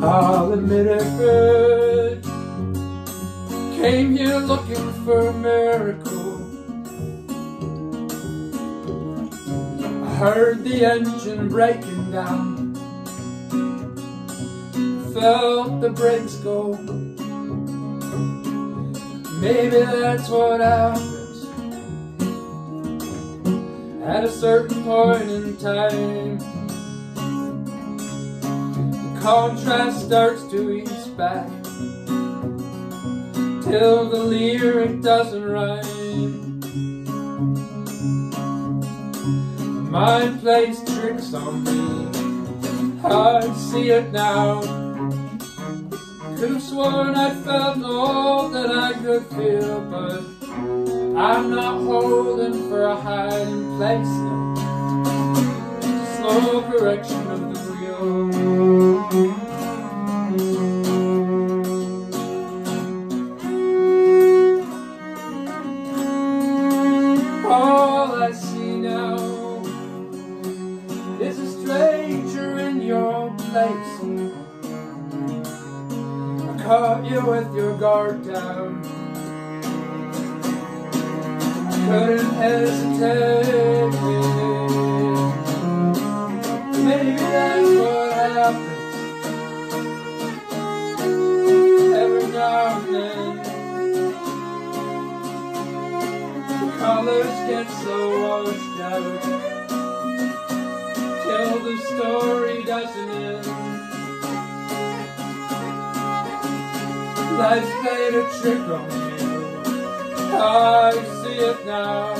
I'll admit it. Came here looking for a miracle. Heard the engine breaking down. Felt the brakes go. Maybe that's what happens at a certain point in time The contrast starts to ease back till the lyric doesn't rhyme. Mind plays tricks on me. I see it now. Could have sworn I felt all that I could feel, but I'm not holding for a hiding place now. Slow correction Caught you with your guard down. Couldn't hesitate. Maybe that's what happens every now and then. The colors get so washed out till the story doesn't end. Life's played a trick on you. I see it now.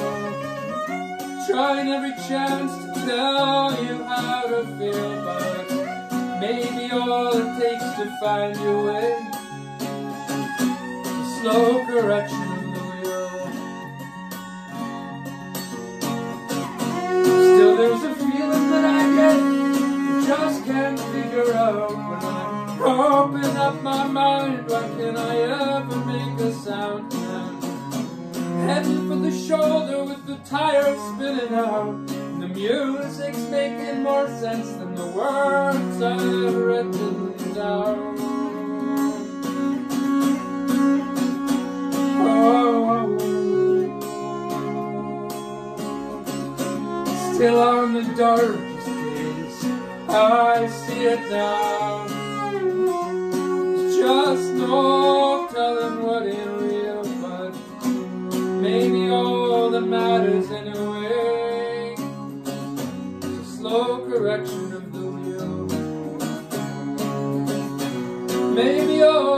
Trying every chance to tell you how to feel, but maybe all it takes to find your way slow correction open up my mind. Why can I ever make a sound? Heading for the shoulder with the tires spinning out. The music's making more sense than the words I've written down. Oh, still on the darkest days, I see it now. Just no telling what ain't real, but maybe all that matters anyway is a slow correction of the wheel. Maybe all